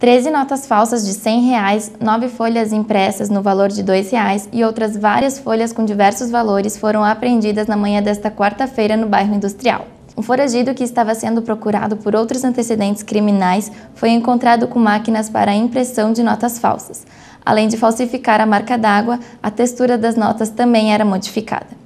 13 notas falsas de 100 reais, 9 folhas impressas no valor de R$ 2,00 e outras várias folhas com diversos valores foram apreendidas na manhã desta quarta-feira no bairro Industrial. Um foragido que estava sendo procurado por outros antecedentes criminais foi encontrado com máquinas para impressão de notas falsas. Além de falsificar a marca d'água, a textura das notas também era modificada.